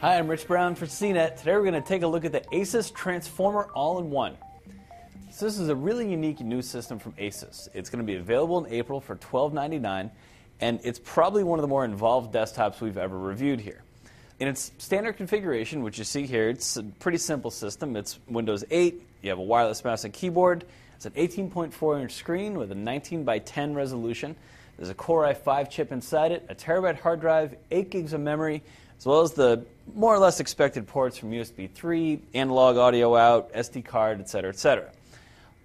Hi, I'm Rich Brown for CNET. Today we're going to take a look at the Asus Transformer All-in-One. So this is a really unique new system from Asus. It's going to be available in April for $12.99, and it's probably one of the more involved desktops we've ever reviewed here. In its standard configuration, which you see here, it's a pretty simple system. It's Windows 8, you have a wireless mouse and keyboard, it's an 18.4 inch screen with a 19 by 10 resolution. There's a Core i5 chip inside it, a terabyte hard drive, 8 gigs of memory, as well as the more or less expected ports from USB 3, analog audio out, SD card, etc., etc.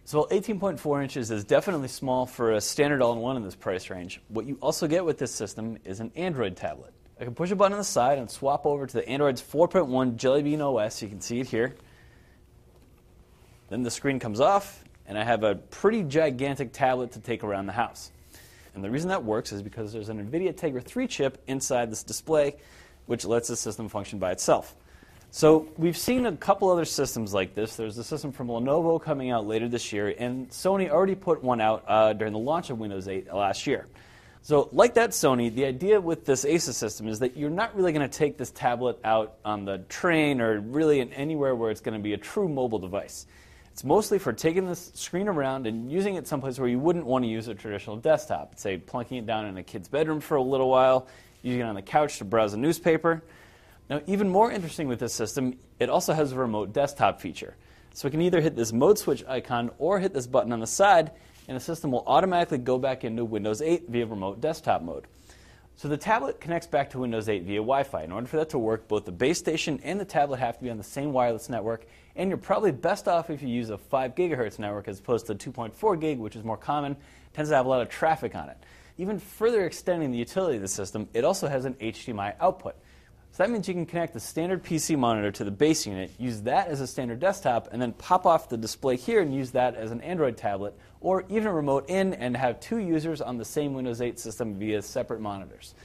So 18.4 inches is definitely small for a standard all-in-one in this price range. What you also get with this system is an Android tablet. I can push a button on the side and swap over to the Android's 4.1 Jelly Bean OS. You can see it here. Then the screen comes off, and I have a pretty gigantic tablet to take around the house. And the reason that works is because there's an NVIDIA Tegra 3 chip inside this display which lets the system function by itself. So we've seen a couple other systems like this. There's a system from Lenovo coming out later this year, and Sony already put one out uh, during the launch of Windows 8 last year. So, like that Sony, the idea with this Asus system is that you're not really going to take this tablet out on the train or really in anywhere where it's going to be a true mobile device. It's mostly for taking this screen around and using it someplace where you wouldn't want to use a traditional desktop. Say, plunking it down in a kid's bedroom for a little while, using it on the couch to browse a newspaper. Now, even more interesting with this system, it also has a remote desktop feature. So we can either hit this mode switch icon or hit this button on the side, and the system will automatically go back into Windows 8 via remote desktop mode. So the tablet connects back to Windows 8 via Wi-Fi. In order for that to work, both the base station and the tablet have to be on the same wireless network, and you're probably best off if you use a 5 gigahertz network as opposed to 2.4 gig, which is more common, tends to have a lot of traffic on it. Even further extending the utility of the system, it also has an HDMI output. So that means you can connect the standard PC monitor to the base unit, use that as a standard desktop, and then pop off the display here and use that as an Android tablet, or even a remote in and have two users on the same Windows 8 system via separate monitors.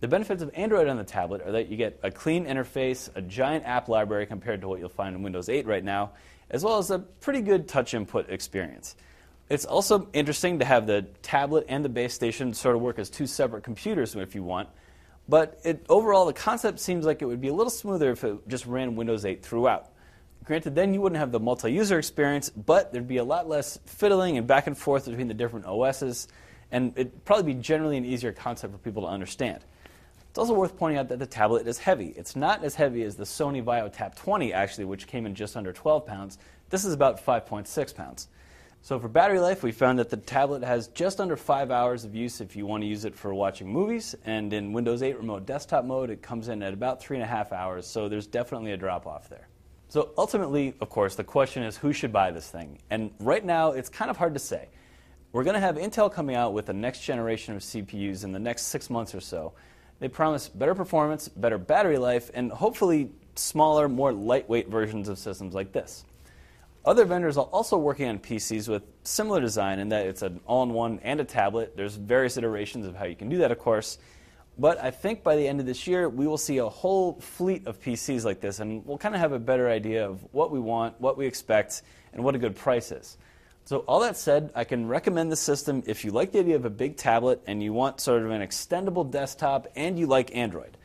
The benefits of Android on the tablet are that you get a clean interface, a giant app library compared to what you'll find in Windows 8 right now, as well as a pretty good touch input experience. It's also interesting to have the tablet and the base station sort of work as two separate computers if you want. But it, overall, the concept seems like it would be a little smoother if it just ran Windows 8 throughout. Granted, then you wouldn't have the multi user experience, but there'd be a lot less fiddling and back and forth between the different OSs, and it'd probably be generally an easier concept for people to understand. It's also worth pointing out that the tablet is heavy. It's not as heavy as the Sony Vaio Tap 20, actually, which came in just under 12 pounds. This is about 5.6 pounds. So for battery life, we found that the tablet has just under five hours of use if you want to use it for watching movies, and in Windows 8 remote desktop mode, it comes in at about three and a half hours, so there's definitely a drop off there. So ultimately, of course, the question is who should buy this thing? And right now, it's kind of hard to say. We're going to have Intel coming out with the next generation of CPUs in the next six months or so. They promise better performance, better battery life, and hopefully smaller, more lightweight versions of systems like this. Other vendors are also working on PCs with similar design in that it's an all-in-one and a tablet. There's various iterations of how you can do that, of course. But I think by the end of this year, we will see a whole fleet of PCs like this, and we'll kind of have a better idea of what we want, what we expect, and what a good price is. So, all that said, I can recommend the system if you like the idea of a big tablet and you want sort of an extendable desktop and you like Android.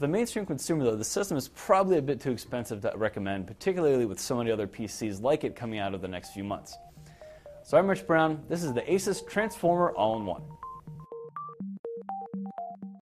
For the mainstream consumer, though, the system is probably a bit too expensive to recommend, particularly with so many other PCs like it coming out of the next few months. So I'm Rich Brown. This is the Asus Transformer All-in-One.